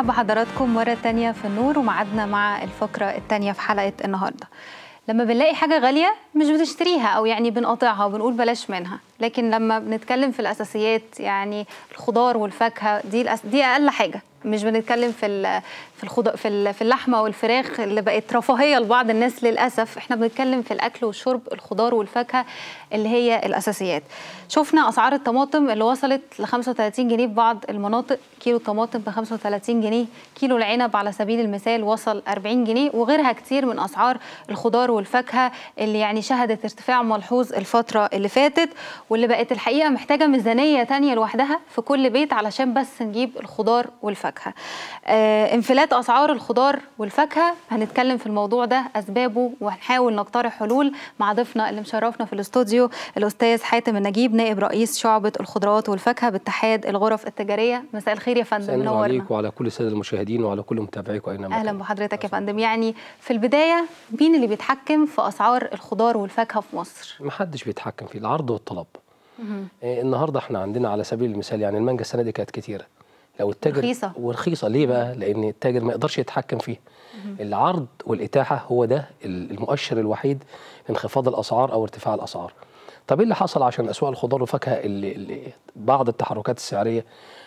برحب بحضراتكم مرة تانية في النور ومعادنا مع الفقرة التانية في حلقة النهاردة. لما بنلاقي حاجة غالية مش بنشتريها أو يعني بنقاطعها وبنقول بلاش منها. لكن لما بنتكلم في الأساسيات يعني الخضار والفاكهة دي الأس... دي أقل حاجة. مش بنتكلم في ال في الخضار في في اللحمة والفراخ اللي بقت رفاهية لبعض الناس للأسف. إحنا بنتكلم في الأكل والشرب الخضار والفاكهة اللي هي الأساسيات. شفنا أسعار الطماطم اللي وصلت ل 35 جنيه في بعض المناطق. كيلو الطماطم ب 35 جنيه كيلو العنب على سبيل المثال وصل 40 جنيه وغيرها كتير من أسعار الخضار والفاكهة اللي يعني شهدت ارتفاع ملحوظ الفترة اللي فاتت. واللي بقت الحقيقة محتاجة ميزانية تانية لوحدها في كل بيت علشان بس نجيب الخضار والفاكهة. آه انفلات أسعار الخضار والفاكهة هنتكلم في الموضوع ده أسبابه وهنحاول نقترح حلول مع ضيفنا اللي مشرفنا في الاستوديو الأستاذ حاتم النجيب نائب رئيس شعبة الخضروات والفاكهة باتحاد الغرف التجارية. مساء الخير يا فندم منورنا عليكم وعلى كل السادة المشاهدين وعلى كل متابعيكم أينما أهلا. بحضرتك يا فندم. يعني في البداية مين اللي بيتحكم في أسعار الخضار والفاكهة في مصر؟ ما حدش بيتحكم فيه العرض والطلب. النهارده إحنا عندنا على سبيل المثال يعني المانجا السنة دي كانت كتيرة. لو التاجر رخيصة. ورخيصة. ليه بقى؟ لأن التاجر ما يقدرش يتحكم فيه. العرض والإتاحة هو ده ال- المؤشر الوحيد لانخفاض الأسعار أو ارتفاع الأسعار. طب إيه اللي حصل عشان أسواق الخضار والفاكهه اللي, اللي بعض التحركات السعرية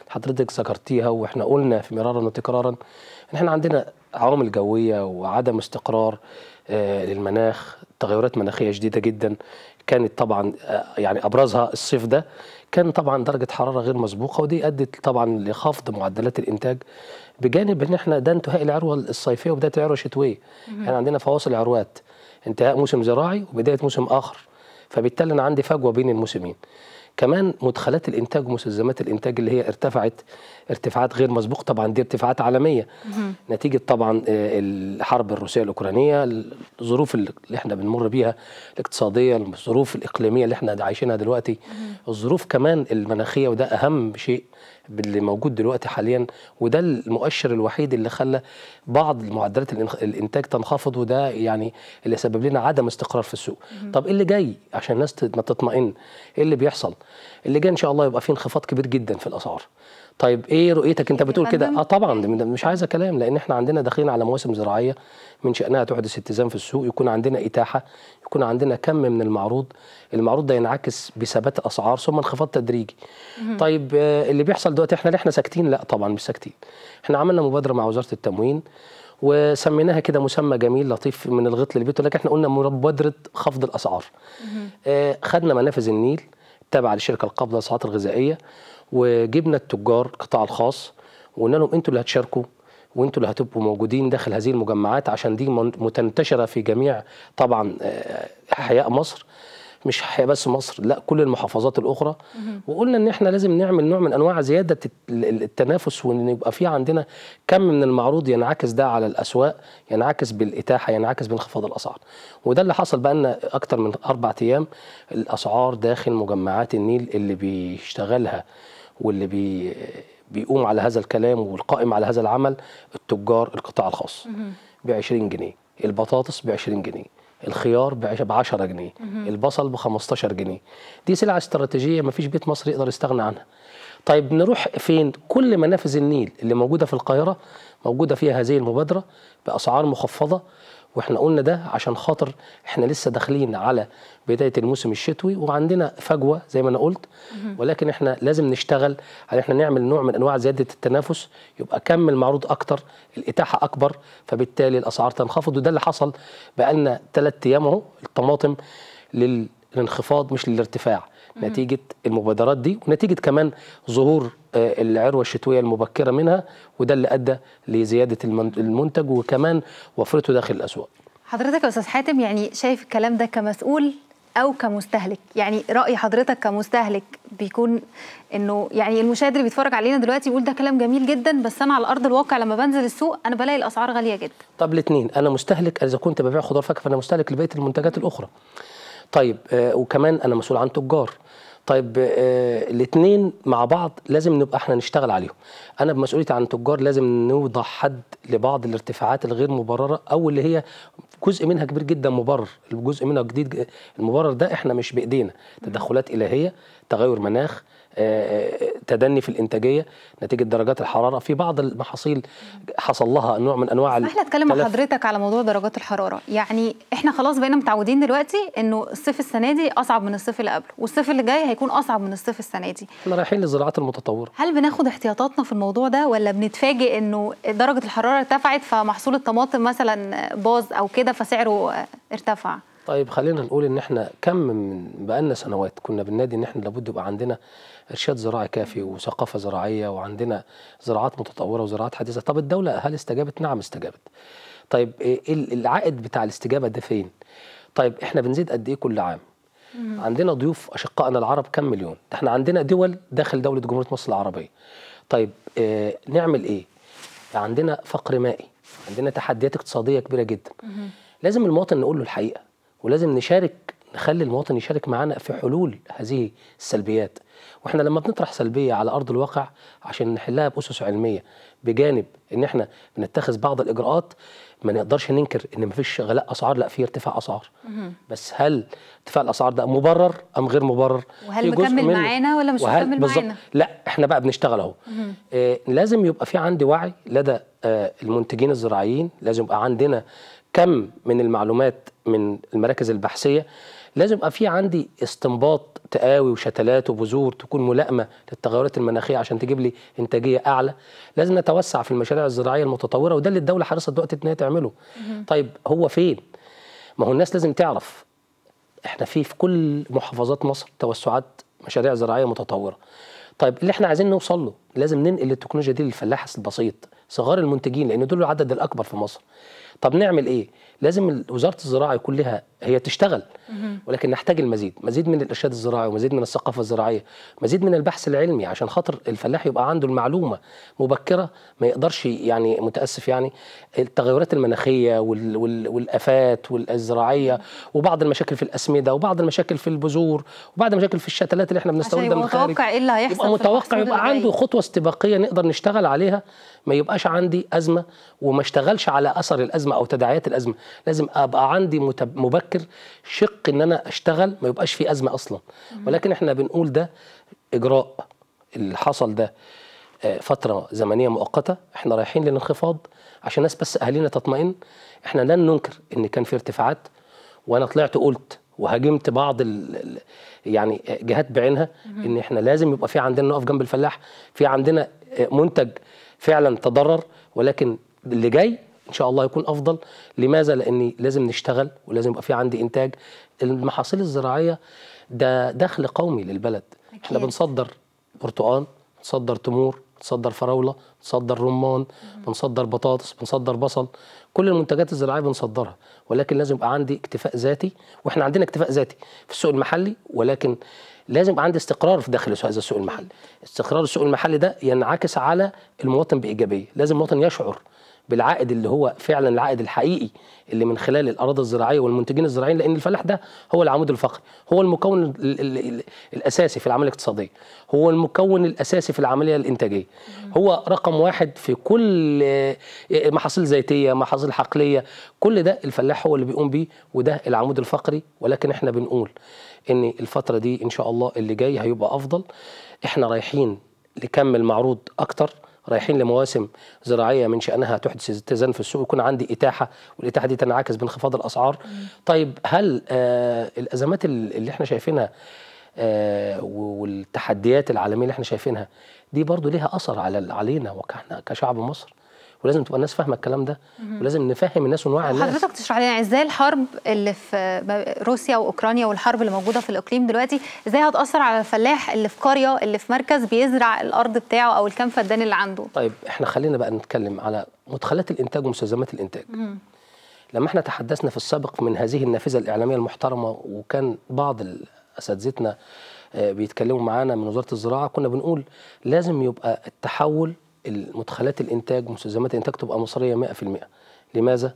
حضرتك ذكرتيها وإحنا قلنا في مرارا وتكرارا إن إحنا عندنا عوامل جوية وعدم استقرار آه، للمناخ تغيرات مناخية شديدة جدا كانت طبعا آه، يعني أبرزها الصيف ده كان طبعا درجة حرارة غير مسبوقة ودي أدت طبعا لخفض معدلات الإنتاج بجانب إن إحنا ده انتهاء العروة الصيفية وبداية العروة الشتوية. يعني عندنا فواصل عروات انتهاء موسم زراعي وبداية موسم آخر فبالتالي أنا عندي فجوة بين الموسمين. كمان مدخلات الإنتاج ومستلزمات الإنتاج اللي هي ارتفعت ارتفاعات غير مسبوقه طبعا دي ارتفاعات عالمية. نتيجة طبعا آه، الحرب الروسية الأوكرانية الظروف اللي إحنا بنمر بيها الاقتصادية الظروف الإقليمية اللي إحنا عايشينها دلوقتي. الظروف كمان المناخية وده أهم شيء اللي موجود دلوقتي حاليا وده المؤشر الوحيد اللي خلى بعض معدلات الإنتاج تنخفض وده يعني اللي سبب لنا عدم استقرار في السوق. طب إيه اللي جاي عشان الناس ما تطمئن؟ إيه اللي بيحصل؟ اللي جاي إن شاء الله يبقى فيه انخفاض كبير جدا في الأسعار. طيب إيه رؤيتك؟ أنت بتقول كده؟ آه طبعا. مش عايزه كلام لأن إحنا عندنا داخلين على مواسم زراعية من شأنها تحدث اتزان في السوق يكون عندنا إتاحة يكون عندنا كم من المعروض. المعروض ده ينعكس بثبات أسعار ثم انخفاض تدريجي. طيب آه، اللي بيحصل دلوقتي إحنا إحنا ساكتين؟ لا طبعا مش ساكتين. إحنا عملنا مبادرة مع وزارة التموين وسميناها كده مسمى جميل لطيف من الغط للبيت ولكن إحنا قلنا مبادرة خفض الأسعار. آه، خدنا منافذ النيل تابعة للشركه القابضه للصناعات الغذائية وجبنا التجار القطاع الخاص وقلنا لهم أنتوا اللي هتشاركوا وانتوا اللي هتبقوا موجودين داخل هذه المجمعات عشان دي متنتشرة في جميع طبعا آه، احياء مصر. مش احياء بس مصر لا كل المحافظات الأخرى. وقلنا إن إحنا لازم نعمل نوع من أنواع زيادة الت- ال- التنافس وإن يبقى في عندنا كم من المعروض ينعكس ده على الأسواق ينعكس بالإتاحة ينعكس بانخفاض الأسعار. وده اللي حصل بقى لنا أكتر من أربع أيام الأسعار داخل مجمعات النيل اللي بيشتغلها واللي بي بيقوم على هذا الكلام والقائم على هذا العمل التجار القطاع الخاص. ب 20 جنيه البطاطس ب 20 جنيه الخيار ب 10 جنيه البصل ب 15 جنيه. دي سلعة استراتيجية ما فيش بيت مصري يقدر يستغنى عنها. طيب نروح فين؟ كل منافذ النيل اللي موجودة في القاهرة موجودة فيها هذه المبادرة بأسعار مخفضة وإحنا قلنا ده عشان خاطر إحنا لسه داخلين على بداية الموسم الشتوي وعندنا فجوة زي ما أنا قلت. ولكن إحنا لازم نشتغل على إحنا نعمل نوع من أنواع زيادة التنافس يبقى كم المعروض أكتر الإتاحة أكبر فبالتالي الأسعار تنخفض. وده اللي حصل بقالنا ثلاث أيام أهو الطماطم للانخفاض مش للارتفاع نتيجة المبادرات دي ونتيجة كمان ظهور آه، العروة الشتوية المبكرة منها وده اللي أدى لزيادة المن- المنتج وكمان وفرته داخل الأسواق. حضرتك يا أستاذ حاتم يعني شايف الكلام ده كمسؤول أو كمستهلك؟ يعني رأي حضرتك كمستهلك بيكون إنه يعني المشاهد اللي بيتفرج علينا دلوقتي يقول ده كلام جميل جدا بس أنا على أرض الواقع لما بنزل السوق أنا بلاقي الأسعار غالية جدا. طب الاثنين أنا مستهلك إذا كنت ببيع خضار فاكهة فأنا مستهلك لبقية المنتجات الأخرى. طيب آه وكمان أنا مسؤول عن تجار. طيب آه الاثنين مع بعض لازم نبقى إحنا نشتغل عليهم. أنا بمسؤوليتي عن تجار لازم نوضع حد لبعض الارتفاعات الغير مبررة أو اللي هي جزء منها كبير جدا مبرر. الجزء منها جديد المبرر ده إحنا مش بإيدينا. تدخلات إلهية تغير مناخ آه، تدني في الإنتاجية نتيجة درجات الحرارة. في بعض المحاصيل حصل لها نوع من أنواع إحنا أتكلم مع. حضرتك على موضوع درجات الحرارة. يعني إحنا خلاص بقينا متعودين دلوقتي إنه الصيف السنة دي أصعب من الصيف اللي قبله والصيف اللي جاي هيكون أصعب من الصيف السنة دي. إحنا رايحين للزراعات المتطورة. هل بناخد احتياطاتنا في الموضوع ده ولا بنتفاجئ إنه درجة الحرارة ارتفعت فمحصول الطماطم مثلا باظ أو كده فسعره ارتفع؟ طيب خلينا نقول إن إحنا كم من بقالنا سنوات كنا بننادي إن إحنا لابد يبقى عندنا إرشاد زراعي كافي وثقافة زراعية وعندنا زراعات متطورة وزراعات حديثة. طب الدولة هل استجابت؟ نعم استجابت. طيب إيه ال- العائد بتاع الاستجابة ده فين؟ طيب إحنا بنزيد قد إيه كل عام؟ عندنا ضيوف أشقائنا العرب كم مليون؟ ده إحنا عندنا دول داخل دولة جمهورية مصر العربية. طيب آه نعمل إيه؟ عندنا فقر مائي عندنا تحديات اقتصادية كبيرة جدا. لازم المواطن نقول له الحقيقة. ولازم نشارك نخلي المواطن يشارك معنا في حلول هذه السلبيات وإحنا لما بنطرح سلبية على أرض الواقع عشان نحلها بأسس علمية بجانب إن إحنا بنتخذ بعض الإجراءات ما نقدرش ننكر إن مفيش غلاء أسعار لا في ارتفاع أسعار بس هل ارتفاع الأسعار ده مبرر أم غير مبرر وهل مكمل. معانا ولا مش مكمل. معانا؟ لا إحنا بقى بنشتغل أهو آه لازم يبقى في عندي وعي لدى آه المنتجين الزراعيين لازم يبقى عندنا كم من المعلومات من المراكز البحثية لازم يبقى في عندي استنباط تقاوي وشتلات وبذور تكون ملائمة للتغيرات المناخية عشان تجيب لي إنتاجية أعلى. لازم نتوسع في المشاريع الزراعية المتطورة وده اللي الدولة حريصه دلوقتي إن هي تعمله. طيب هو فين؟ ما هو الناس لازم تعرف إحنا في في كل محافظات مصر توسعات مشاريع زراعية متطورة. طيب اللي إحنا عايزين نوصل له لازم ننقل التكنولوجيا دي للفلاح البسيط صغار المنتجين لأن دول العدد الأكبر في مصر. طب نعمل إيه؟ لازم وزارة الزراعة يكون لها هي تشتغل. ولكن نحتاج المزيد. مزيد من الإرشاد الزراعي ومزيد من الثقافة الزراعية. مزيد من البحث العلمي عشان خاطر الفلاح يبقى عنده المعلومة مبكرة ما يقدرش يعني متأسف يعني. التغيرات المناخية وال وال والآفات والزراعية وبعض المشاكل في الأسمدة وبعض المشاكل في البذور وبعض المشاكل في الشتلات اللي إحنا بنستوردها من الخارج. متوقع إيه اللي هيحصل يبقى متوقع يبقى عنده. خطوة استباقية نقدر نشتغل عليها. ما يبقاش عندي أزمة وما اشتغلش على أثر الأزمة أو تداعيات الأزمة. لازم أبقى عندي مبكر شق إن أنا أشتغل ما يبقاش في أزمة أصلا. ولكن إحنا بنقول ده إجراء اللي حصل ده آه، فترة زمنية مؤقتة. إحنا رايحين للانخفاض عشان الناس بس أهالينا تطمئن. إحنا لن ننكر إن كان في ارتفاعات. وأنا طلعت قلت وهاجمت بعض ال ال- يعني جهات بعينها إن إحنا لازم يبقى في عندنا نقف جنب الفلاح. في عندنا منتج فعلا تضرر. ولكن اللي جاي إن شاء الله يكون أفضل. لماذا؟ لأني لازم نشتغل ولازم يبقى في عندي إنتاج. المحاصيل الزراعية ده دخل قومي للبلد. إحنا أكيد. بنصدر برتقال بنصدر تمور بنصدر فراولة بنصدر رمان بنصدر بطاطس بنصدر بصل. كل المنتجات الزراعية بنصدرها. ولكن لازم يبقى عندي اكتفاء ذاتي. وإحنا عندنا اكتفاء ذاتي في السوق المحلي. ولكن لازم يبقى عندي استقرار في داخل هذا السوق المحلي. استقرار السوق المحلي ده ينعكس على المواطن بإيجابية. لازم المواطن يشعر بالعائد اللي هو فعلا العائد الحقيقي اللي من خلال الأراضي الزراعية والمنتجين الزراعيين لأن الفلاح ده هو العمود الفقري هو المكون ال ال ال الأساسي في العملية الاقتصادية هو المكون الأساسي في العملية الإنتاجية هو رقم واحد في كل آه، محاصيل زيتية محاصيل حقلية كل ده الفلاح هو اللي بيقوم بيه وده العمود الفقري. ولكن إحنا بنقول إن الفترة دي إن شاء الله اللي جاي هيبقى أفضل. إحنا رايحين لكم معروض أكتر. رايحين لمواسم زراعية من شأنها تحدث اتزان في السوق. يكون عندي إتاحة والإتاحة دي تنعكس بانخفاض الأسعار. طيب هل آه الأزمات ال- اللي إحنا شايفينها آه والتحديات العالمية اللي إحنا شايفينها دي برضو ليها أثر على علينا وكاحنا كشعب مصر؟ ولازم تبقى الناس فاهمة الكلام ده ولازم نفهم الناس ونوعي الناس. حضرتك تشرح لنا إزاي الحرب اللي في روسيا وأوكرانيا والحرب اللي موجودة في الإقليم دلوقتي إزاي هتأثر على الفلاح اللي في قرية اللي في مركز بيزرع الأرض بتاعه أو الكام فدان اللي عنده؟ طيب إحنا خلينا بقى نتكلم على مدخلات الإنتاج ومستلزمات الإنتاج. لما إحنا تحدثنا في السابق من هذه النافذة الإعلامية المحترمة وكان بعض أساتذتنا آه، بيتكلموا معانا من وزارة الزراعة كنا بنقول لازم يبقى التحول المدخلات الإنتاج ومستلزمات الإنتاج تبقى مصرية 100% لماذا؟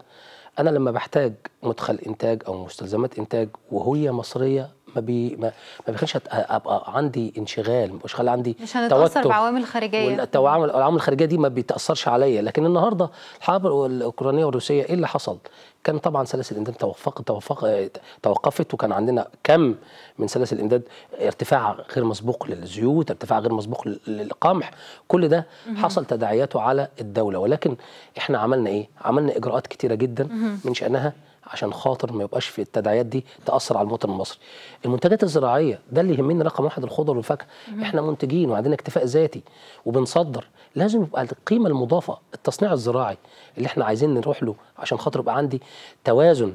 أنا لما بحتاج مدخل إنتاج أو مستلزمات إنتاج وهي مصرية ما بي ما, ما بيخليش أبقى عندي انشغال مش خلي عندي مش هنتأثر توتر. بعوامل خارجية. والعوامل العوامل الخارجية دي ما بتأثرش عليا. لكن النهارده الحرب الأوكرانية والروسية إيه اللي حصل؟ كان طبعا سلاسل الامداد توفقت توفق توقفت وكان عندنا كم من سلاسل الامداد ارتفاع غير مسبوق للزيوت ارتفاع غير مسبوق لل- للقمح. كل ده حصل تداعياته على الدولة. ولكن إحنا عملنا إيه؟ عملنا إجراءات كتيرة جدا من شأنها عشان خاطر ما يبقاش في التداعيات دي تأثر على المواطن المصري. المنتجات الزراعية ده اللي يهمنا رقم واحد الخضر والفاكهة، إحنا منتجين وعندنا اكتفاء ذاتي وبنصدر، لازم يبقى القيمة المضافة التصنيع الزراعي اللي إحنا عايزين نروح له عشان خاطر يبقى عندي توازن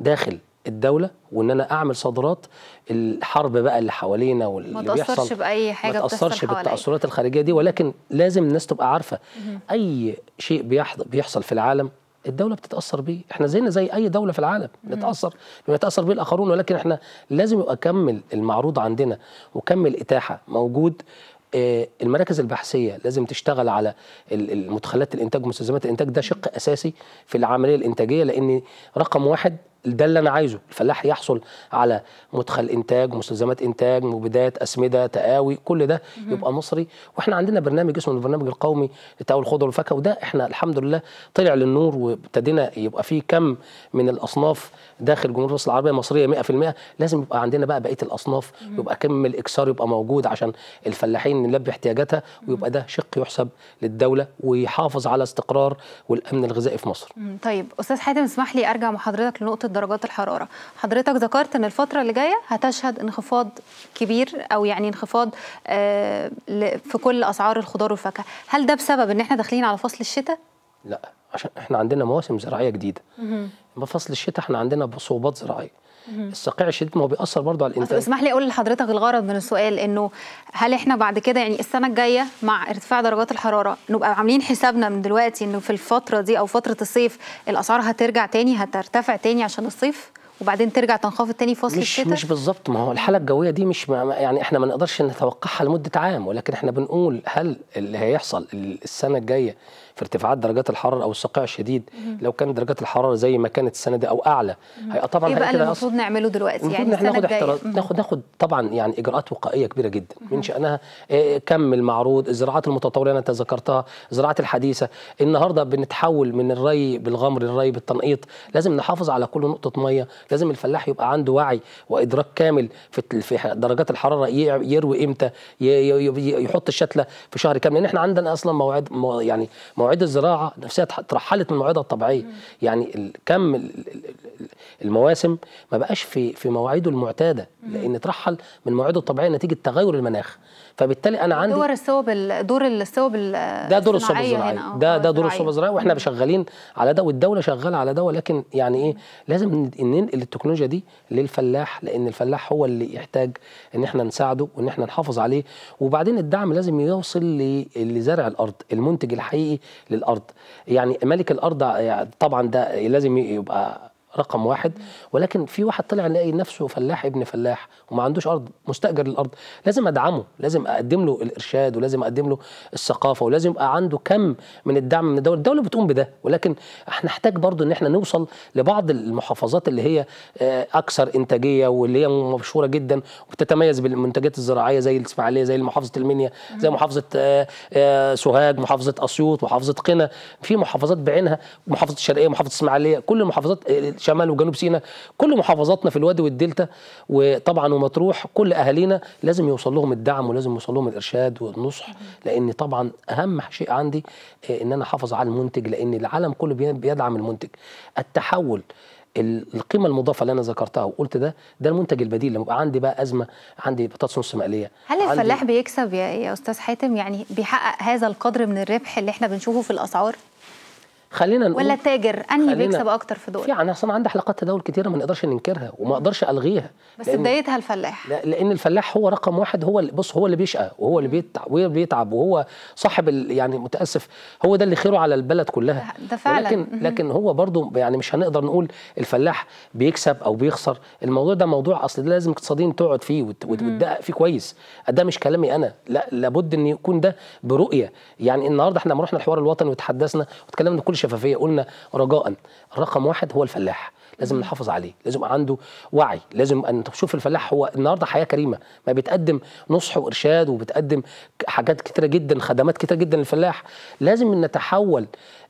داخل الدولة وإن أنا أعمل صادرات الحرب بقى اللي حوالينا واللي ما بيحصل. تأثرش بأي حاجة ما تأثرش. بالتأثرات الخارجية دي ولكن لازم الناس تبقى عارفة أي شيء بيحصل في العالم الدولة بتتأثر بيه. إحنا زينا زي أي دولة في العالم بنتاثر بما يتأثر به الآخرون ولكن إحنا لازم يبقى كم المعروض عندنا وكم الإتاحة موجود. آه، المراكز البحثية لازم تشتغل على ال- المدخلات الإنتاج ومستلزمات الإنتاج. ده شق أساسي في العملية الإنتاجية لأن رقم واحد ده اللي أنا عايزه. الفلاح يحصل على مدخل إنتاج مستلزمات إنتاج مبيدات أسمدة تقاوي كل ده يبقى مصري. وإحنا عندنا برنامج اسمه البرنامج القومي لتقاوي الخضر والفاكهة وده إحنا الحمد لله طلع للنور وابتدينا يبقى فيه كم من الأصناف داخل جمهورية مصر العربية المصريه 100% لازم يبقى عندنا بقى بقية الأصناف يبقى كم الإكسار يبقى موجود عشان الفلاحين نلبي احتياجاتها ويبقى ده شق يحسب للدولة ويحافظ على استقرار والأمن الغذائي في مصر. طيب أستاذ حاتم اسمح لي أرجع مع حضرتك لنقطة درجات الحرارة. حضرتك ذكرت إن الفترة اللي جاية هتشهد انخفاض كبير أو يعني انخفاض آه في كل أسعار الخضار والفاكهة. هل ده بسبب إن إحنا داخلين على فصل الشتاء؟ لا عشان إحنا عندنا مواسم زراعية جديدة. اما فصل الشتاء إحنا عندنا صعوبات زراعية. الصقيع الشديد ما هو بيأثر برضه على الإنتاج. اسمح لي أقول لحضرتك الغرض من السؤال إنه هل إحنا بعد كده يعني السنة الجاية مع ارتفاع درجات الحرارة نبقى عاملين حسابنا من دلوقتي إنه في الفترة دي أو فترة الصيف الأسعار هترجع تاني هترتفع تاني عشان الصيف وبعدين ترجع تنخفض تاني في فصل مش الشتاء؟ مش بالظبط. ما هو الحالة الجوية دي مش يعني إحنا ما نقدرش نتوقعها لمدة عام ولكن إحنا بنقول هل اللي هيحصل السنة الجاية في ارتفاعات درجات الحرارة أو الصقيع الشديد. لو كانت درجات الحرارة زي ما كانت السنة دي أو أعلى هيبقى طبعا إيه بقى اللي المفروض نعمله دلوقتي يعني ناخد احتراز ناخد ناخد طبعا يعني إجراءات وقائيه كبيرة جدا. من شأنها آه، كم المعروض الزراعات المتطورة اللي انت ذكرتها الزراعات الحديثة. النهارده بنتحول من الري بالغمر للري بالتنقيط. لازم نحافظ على كل نقطة مية. لازم الفلاح يبقى عنده وعي وإدراك كامل في في درجات الحرارة يروي إمتى يحط الشتلة في شهر كام لأن إحنا عندنا أصلا موعد مو- يعني مواعيد الزراعة نفسها اترحلت من مواعيدها الطبيعيه يعني كم ال- ال- ال- المواسم ما بقاش في في مواعيده المعتادة لأن اترحل من مواعيده الطبيعيه نتيجة تغير المناخ. فبالتالي أنا عندي دور الصوب ال- دور الصوب ال- ده دور هنا، آه، ده آه، ده دور الزراعية. الصوبة الزراعية وإحنا شغالين على ده والدولة شغالة على ده ولكن يعني إيه لازم ننقل التكنولوجيا دي للفلاح لأن الفلاح هو اللي يحتاج إن إحنا نساعده وإن إحنا نحافظ عليه. وبعدين الدعم لازم يوصل لزرع الأرض المنتج الحقيقي للأرض. يعني ملك الأرض يعني طبعا ده لازم يبقى رقم واحد. ولكن في واحد طلع يلاقي نفسه فلاح ابن فلاح وما عندوش أرض مستأجر للارض لازم أدعمه لازم أقدم له الإرشاد ولازم أقدم له الثقافة ولازم يبقى عنده كم من الدعم من الدولة. الدولة بتقوم بده ولكن إحنا نحتاج برضو إن إحنا نوصل لبعض المحافظات اللي هي آه، أكثر إنتاجية واللي هي مشهوره جدا وبتتميز بالمنتجات الزراعية زي الإسماعيلية زي محافظة المنيا زي محافظة آه، آه، سوهاج محافظة أسيوط محافظة قنا. في محافظات بعينها محافظة الشرقية محافظة الإسماعيلية كل محافظات آه، شمال وجنوب سيناء كل محافظاتنا في الوادي والدلتا وطبعا ومطروح كل أهالينا لازم يوصل لهم الدعم ولازم يوصل لهم الإرشاد والنصح لأن طبعا أهم شيء عندي آه، إن أنا أحافظ على المنتج لأن العالم كله بي- بيدعم المنتج. التحول ال- القيمة المضافة اللي أنا ذكرتها وقلت ده ده المنتج البديل. لما يبقى عندي بقى أزمة عندي بطاطس نص مقليه هل الفلاح بيكسب يا, يا أستاذ حاتم؟ يعني بيحقق هذا القدر من الربح اللي إحنا بنشوفه في الأسعار؟ خلينا نقول ولا التاجر أنهي بيكسب أكتر في دول؟ في يعني أصلا عندي حلقات تداول كتيرة ما نقدرش ننكرها وما أقدرش ألغيها. بس بدايتها الفلاح. لا- لأن الفلاح هو رقم واحد هو بص هو اللي بيشقى وهو اللي بيتعب وهو اللي بيتعب وهو صاحب يعني متأسف. هو ده اللي خيره على البلد كلها. ده فعلا. ولكن لكن هو برضو يعني مش هنقدر نقول الفلاح بيكسب أو بيخسر. الموضوع ده موضوع أصل ده لازم اقتصاديين تقعد فيه وت- وت- وتدقق فيه كويس. ده مش كلامي أنا. لا لابد إن يكون ده برؤية. يعني النهارده إحنا لما رحنا الحوار الوطني وتحدثنا وتكلمنا بكل شفافية. قلنا رجاء. رقم واحد هو الفلاح. لازم نحافظ عليه. لازم عنده وعي. لازم أن تشوف الفلاح هو النهارده حياة كريمة. ما بتقدم نصح وإرشاد وبتقدم حاجات كتيرة جدا خدمات كتيرة جدا للفلاح. لازم نتحول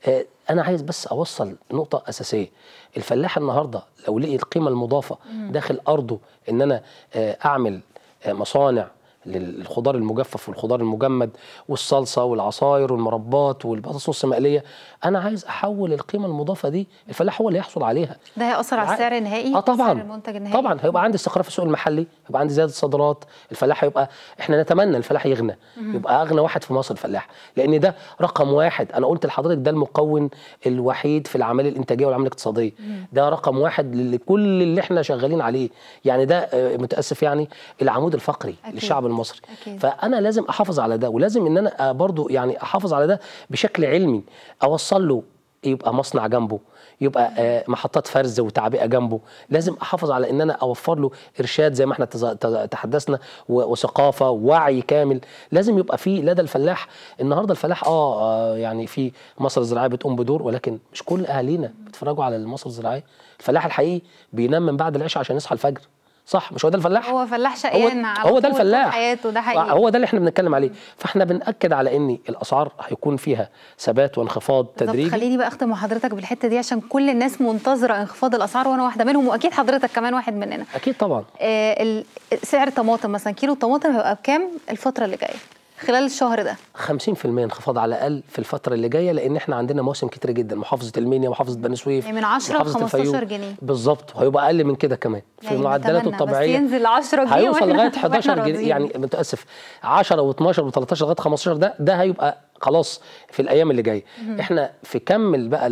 آه، أنا عايز بس أوصل نقطة أساسية. الفلاح النهارده لو لقي القيمة المضافة داخل أرضه إن أنا آه، أعمل آه، مصانع للخضار المجفف والخضار المجمد والصلصة والعصاير والمربات والبطاطس نص مقلية. أنا عايز أحول القيمة المضافة دي الفلاح هو اللي يحصل عليها. ده هيأثر على السعر النهائي؟ آه طبعا. سعر المنتج النهائي؟ طبعا. هيبقى عندي استقرار في السوق المحلي هيبقى عندي زيادة صادرات الفلاح هيبقى إحنا نتمنى الفلاح يغنى يبقى أغنى واحد في مصر الفلاح. لأن ده رقم واحد. أنا قلت لحضرتك ده المكون الوحيد في العملية الإنتاجية والعملية الاقتصادية. ده رقم واحد لكل اللي إحنا شغالين عليه. يعني ده آه، متأسف يعني العمود الفقري أكيد. للشعب المصري. أكيد. فأنا لازم أحافظ على ده ولازم إن أنا برضو يعني أحافظ على ده بشكل علمي. أوصل له يبقى مصنع جنبه يبقى آه، محطات فرز وتعبئة جنبه. لازم أحافظ على إن أنا أوفر له إرشاد زي ما إحنا تحدثنا وثقافة ووعي كامل. لازم يبقى في لدى الفلاح النهارده الفلاح آه, آه يعني في مصر الزراعيه بتقوم بدور ولكن مش كل أهالينا بيتفرجوا على مصر الزراعيه الفلاح الحقيقي بينام من بعد العشاء عشان يصحى الفجر. صح مش هو ده الفلاح؟ هو فلاح هو, شقيان على هو ده الفلاح. حياته ده حقيقي. هو ده اللي إحنا بنتكلم عليه. فاحنا بنأكد على إن الأسعار هيكون فيها ثبات وانخفاض تدريجي. خليني بقى أختم حضرتك بالحتة دي عشان كل الناس منتظرة انخفاض الأسعار وأنا واحدة منهم وأكيد حضرتك كمان واحد مننا. أكيد طبعا. آه سعر الطماطم مثلا كيلو الطماطم هيبقى بكام الفترة اللي جاية؟ خلال الشهر ده 50% انخفاض على الأقل في الفترة اللي جاية لأن إحنا عندنا مواسم كتير جدا محافظة المنيا محافظة بني سويف يعني من 10 ل محافظة 15 الفيوم. جنيه. بالظبط وهيبقى أقل من كده كمان في يعني معدلاته نتمنى، الطبيعية بس ينزل 10 جنيه هيوصل لغاية وإحنا 11 جنيه. يعني متاسف 10 و12 و13 لغاية 15 ده ده هيبقى خلاص في الأيام اللي جاية. إحنا في كم بقى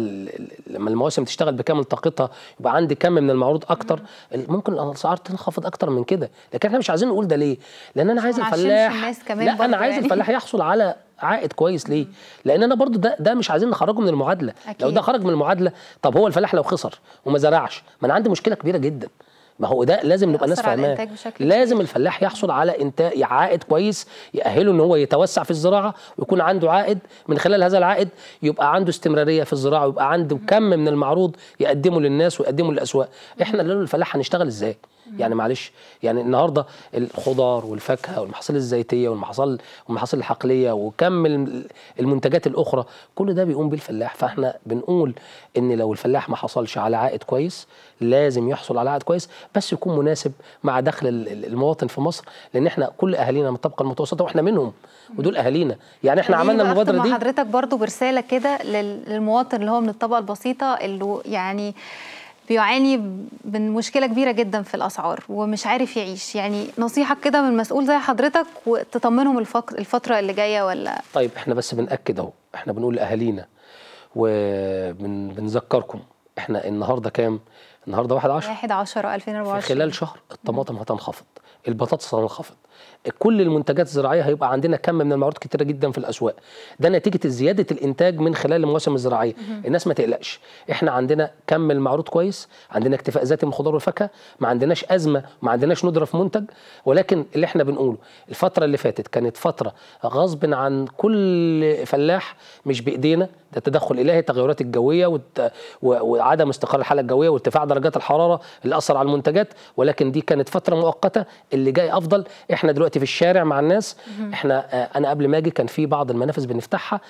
لما المواسم تشتغل بكامل طاقتها يبقى عندي كم من المعروض أكتر. ممكن الأسعار تنخفض أكتر من كده. لكن إحنا مش عايزين نقول ده ليه؟ لأن أنا عايز الفلاح. الناس كمان لا أنا عايز يعني. الفلاح يحصل على عائد كويس ليه؟ لأن أنا برضو ده ده مش عايزين نخرجه من المعادلة. أكيد. لو ده خرج من المعادلة طب هو الفلاح لو خسر وما زرعش؟ ما أنا عندي مشكلة كبيرة جدا. ما هو ده لازم نبقى الناس فاهماه. لازم الفلاح يحصل على إنتاج عائد كويس يأهله إن هو يتوسع في الزراعة ويكون عنده عائد من خلال هذا العائد يبقى عنده استمرارية في الزراعة ويبقى عنده كم من المعروض يقدمه للناس ويقدمه للأسواق. إحنا لولا الفلاح هنشتغل إزاي؟ يعني معلش يعني النهارده الخضار والفاكهة والمحاصيل الزيتية والمحاصيل والمحاصيل الحقلية وكم الم- المنتجات الأخرى كل ده بيقوم بيه الفلاح فإحنا بنقول إن لو الفلاح ما حصلش على عائد كويس لازم يحصل على عائد كويس بس يكون مناسب مع دخل ال- ال- المواطن في مصر لأن إحنا كل أهالينا من الطبقة المتوسطة وإحنا منهم ودول أهالينا. يعني إحنا عملنا المبادرة دي. حضرتك برضو برسالة كده لل- للمواطن اللي هو من الطبقة البسيطة اللي يعني بيعاني من مشكلة كبيرة جدا في الأسعار ومش عارف يعيش. يعني نصيحة كده من مسؤول زي حضرتك وتطمنهم الفترة اللي جاية ولا؟ طيب إحنا بس بنأكد أهو. إحنا بنقول لأهالينا وبنذكركم إحنا النهارده كام؟ النهارده 1 10 1 10 في 2024 خلال شهر الطماطم هتنخفض. البطاطس هتنخفض كل المنتجات الزراعية هيبقى عندنا كم من المعروض كتيرة جدا في الأسواق. ده نتيجة زيادة الإنتاج من خلال المواسم الزراعية. الناس ما تقلقش. إحنا عندنا كم المعروض كويس. عندنا اكتفاء ذاتي من الخضار والفاكهه ما عندناش أزمة. ما عندناش ندرة في منتج. ولكن اللي إحنا بنقوله الفترة اللي فاتت كانت فترة غصب عن كل فلاح مش بإيدينا. ده تدخل إلهي التغيرات الجوية والت... و... وعدم استقرار الحالة الجوية وارتفاع درجات الحرارة اللي أثر على المنتجات. ولكن دي كانت فترة مؤقتة. اللي جاي أفضل. إحنا دلوقتي في الشارع مع الناس. إحنا آه، أنا قبل ما أجي كان في بعض المنافذ بنفتحها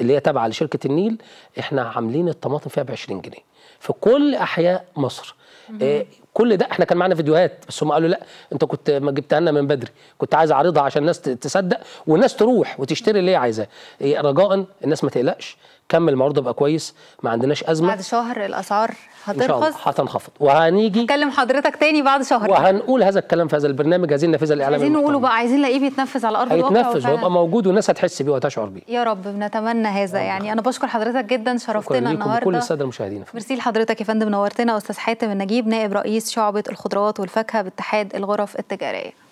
اللي هي تابعة لشركة النيل. إحنا عاملين الطماطم فيها ب 20 جنيه في كل أحياء مصر. آه، كل ده إحنا كان معانا فيديوهات. بس هم قالوا لا أنت كنت ما جبتها لنا من بدري. كنت عايز أعرضها عشان الناس تصدق والناس تروح وتشتري اللي هي عايزاه. إيه، رجاء الناس ما تقلقش. كمل المعروض يبقى كويس؟ ما عندناش أزمة. بعد شهر الله هترخص. هتنخفض. وهنيجي هكلم حضرتك تاني بعد شهر. وهنقول هذا الكلام في هذا البرنامج. هذه النافذه الاعلاميه عايزين نقوله. بقى. عايزين نلاقيه بيتنفذ على أرض الواقع هيتنفذ ويبقى موجود والناس هتحس بيه وهتشعر بيه. يا رب بنتمنى هذا. يعني أنا بشكر حضرتك جدا. شرفتنا النهارده. السادة المشاهدين. ميرسي لحضرتك يا فندم. نورتنا أستاذ حاتم النجيب نائب رئيس شعبة الخضروات والفاكهة باتحاد الغرف التجارية. آه،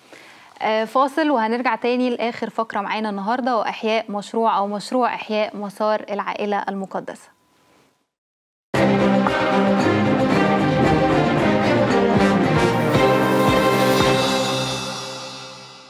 فاصل وهنرجع تاني لآخر فقرة معانا النهاردة وإحياء مشروع أو مشروع إحياء مسار العائلة المقدسة.